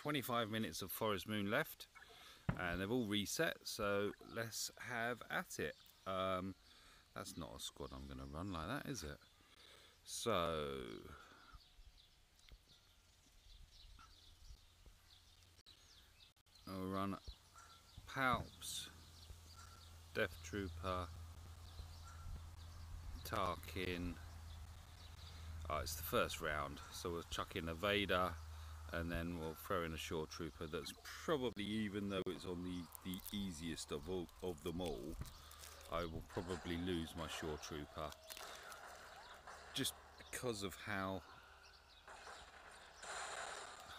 25 minutes of Forest Moon left and they've all reset so let's have at it. Um, that's not a squad I'm going to run like that is it? So I'll run Palps Death Trooper Tarkin. Oh, it's the first round so we'll chuck in a Vader and then we'll throw in a shore trooper that's probably even though it's on the the easiest of all of them all I will probably lose my shore trooper. Just because of how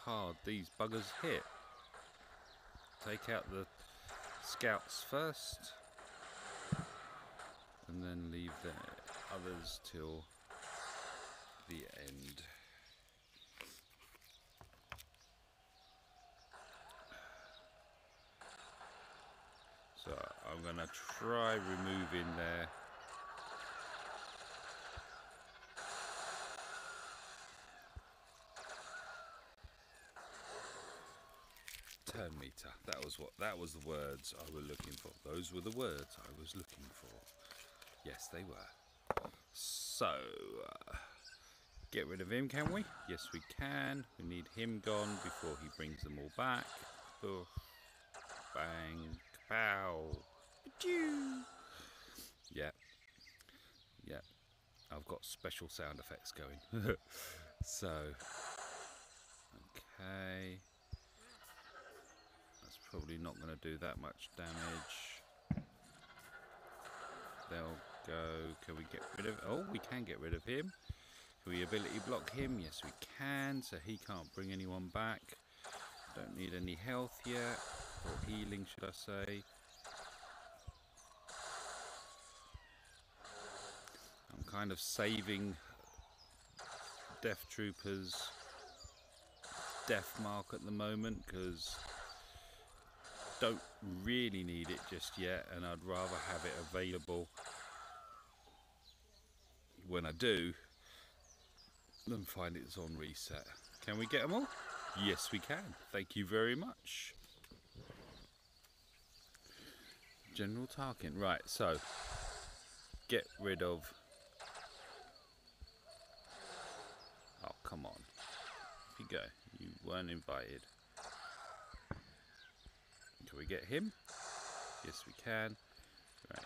hard these buggers hit. Take out the scouts first and then leave the others till the end So I'm going to try removing there. turn meter. That was what that was the words I was looking for. Those were the words I was looking for. Yes, they were. So uh, get rid of him, can we? Yes, we can. We need him gone before he brings them all back. Oof. Bang. Pow. Yeah. Yeah. I've got special sound effects going. so, okay. That's probably not going to do that much damage. They'll go. Can we get rid of... Oh, we can get rid of him. Can we ability block him? Yes, we can. So he can't bring anyone back. Don't need any health yet or healing should I say. I'm kind of saving Death Troopers death mark at the moment because don't really need it just yet and I'd rather have it available when I do than find it's on reset. Can we get them all? Yes we can. Thank you very much. General Tarkin. Right, so get rid of. Oh, come on. If you go, you weren't invited. Can we get him? Yes, we can. Right.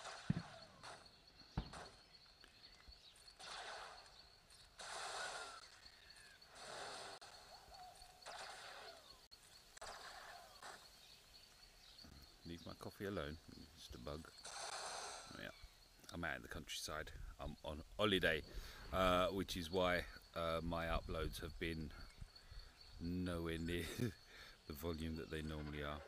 Alone just a bug. Oh, yeah, I'm out in the countryside. I'm on holiday, uh, which is why uh, my uploads have been nowhere near the volume that they normally are.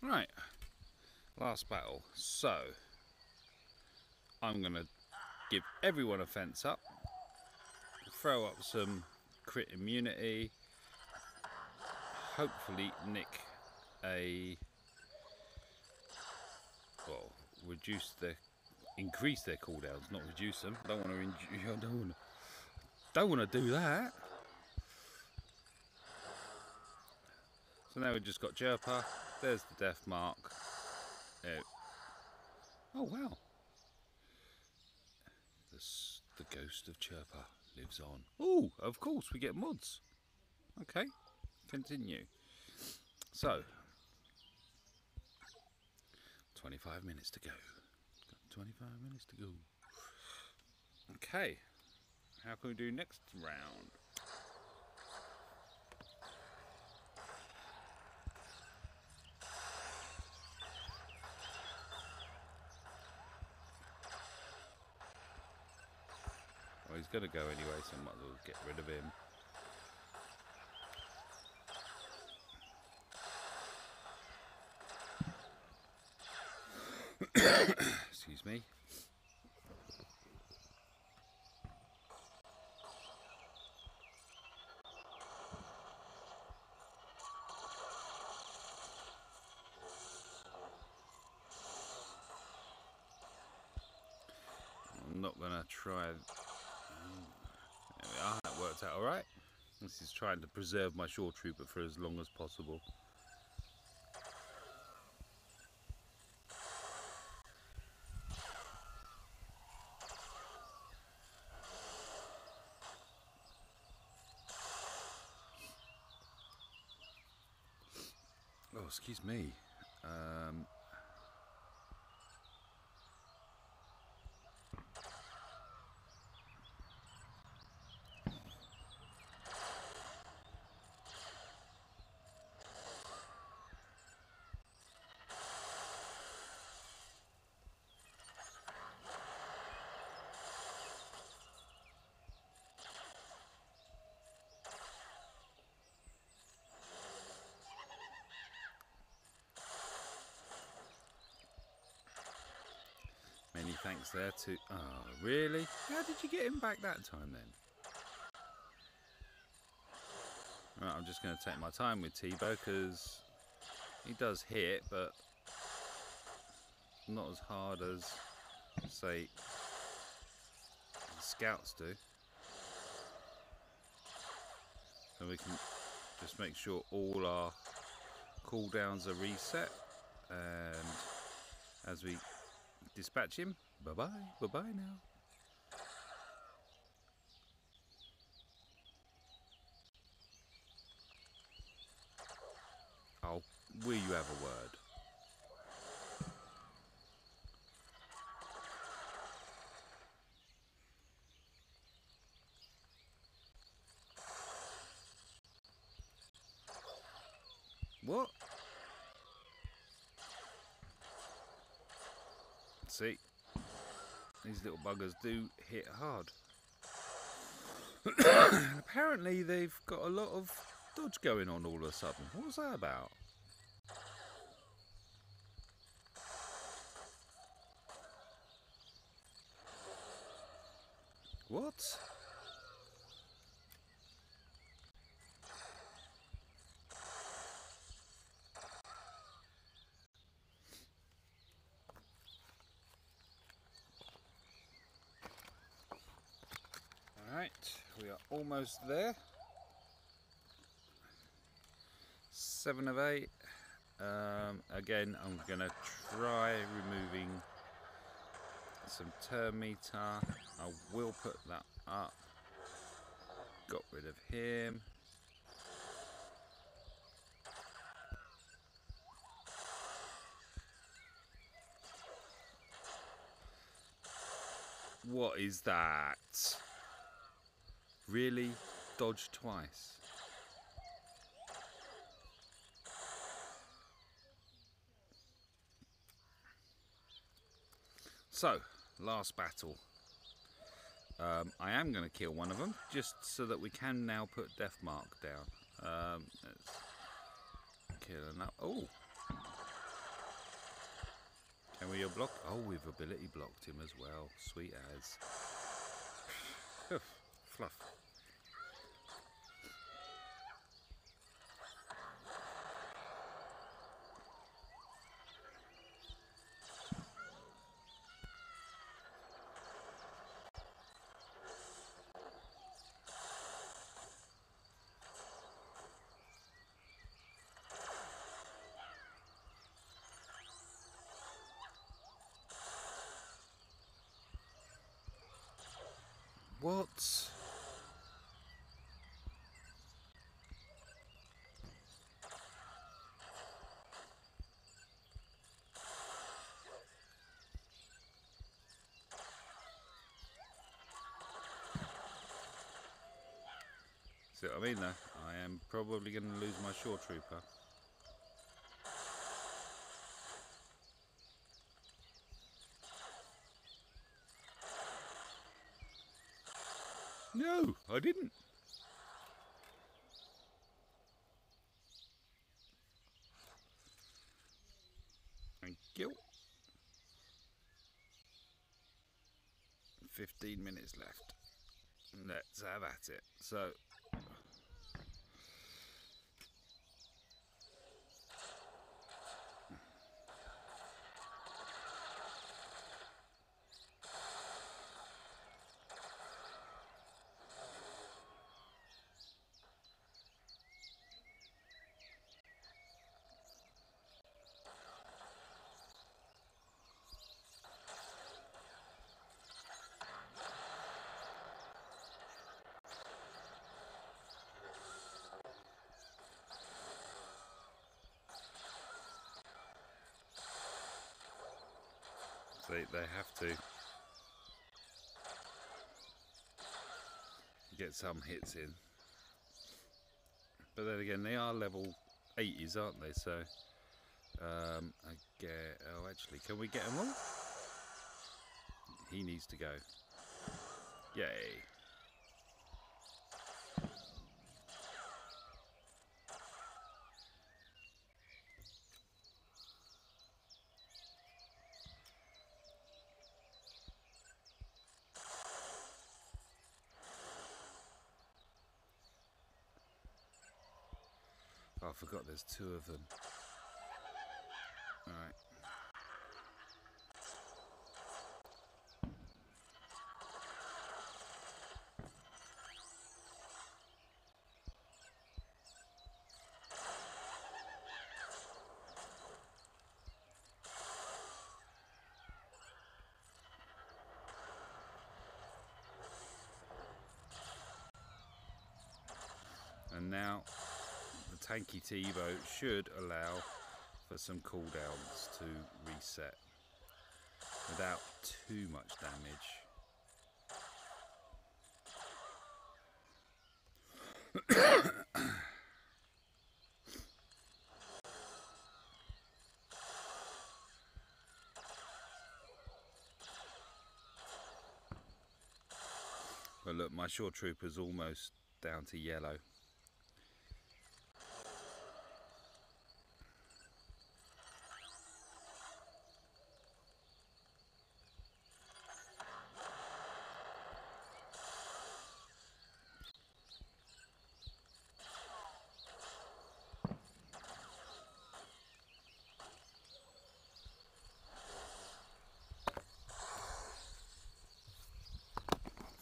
Right, last battle. So, I'm going to give everyone defense up, throw up some crit immunity, hopefully nick a, well, reduce their, increase their cooldowns, not reduce them. Don't want to, I don't want to, don't want to do that. So now we've just got Chirpa. There's the death mark. Oh, oh wow. This, the ghost of Chirpa lives on. Oh, of course, we get mods. Okay, continue. So, 25 minutes to go. 25 minutes to go. Okay, how can we do next round? he's going to go anyway, so I might as well get rid of him. Excuse me. I'm not going to try Worked out all right. This is trying to preserve my shore trooper for as long as possible. Oh, excuse me. Um, thanks there to. Oh, really? How did you get him back that time then? Right, I'm just going to take my time with Teebo because he does hit, but not as hard as, say, scouts do. So we can just make sure all our cooldowns are reset and as we dispatch him. Bye bye. Bye bye now. Oh, will you have a word? What? See, these little buggers do hit hard. Apparently, they've got a lot of dodge going on all of a sudden. What was that about? What? Alright, we are almost there. Seven of eight. Um, again, I'm going to try removing some turn meter. I will put that up. Got rid of him. What is that? Really? Dodge twice? So, last battle. Um, I am going to kill one of them, just so that we can now put Death Mark down. Um, let's kill another. Oh! Can we block? Oh, we've ability blocked him as well. Sweet as. Fluff. What? See what I mean though? I am probably going to lose my shore trooper. No, I didn't. Thank you. 15 minutes left. Let's have at it. So, They, they have to get some hits in. But then again, they are level 80s, aren't they? So, um, I get. Oh, actually, can we get them all? He needs to go. Yay. Oh, I forgot there's two of them. Alright. And now tanky Teebo should allow for some cooldowns to reset without too much damage. but look, my shore trooper's almost down to yellow.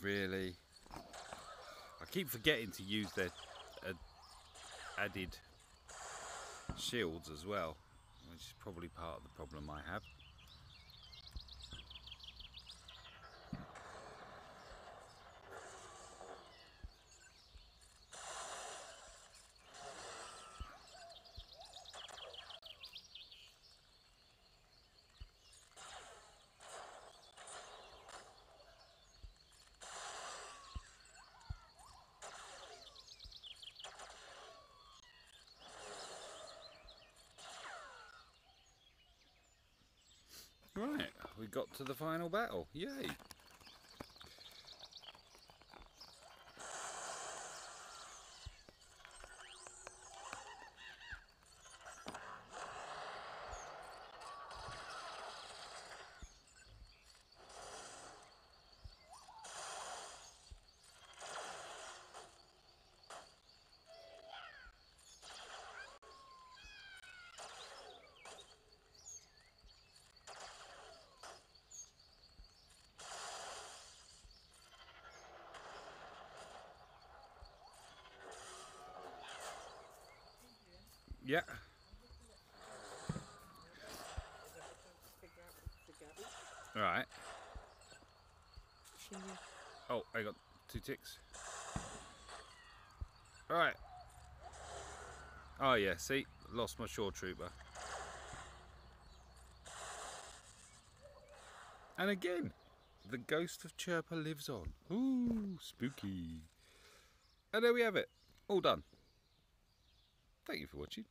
Really. I keep forgetting to use their uh, added shields as well, which is probably part of the problem I have. Right, we got to the final battle. Yay! Yeah. All right. Oh, I got two ticks. Alright. Oh yeah, see? Lost my shore trooper. And again, the ghost of Chirpa lives on. Ooh, spooky. And there we have it. All done. Thank you for watching.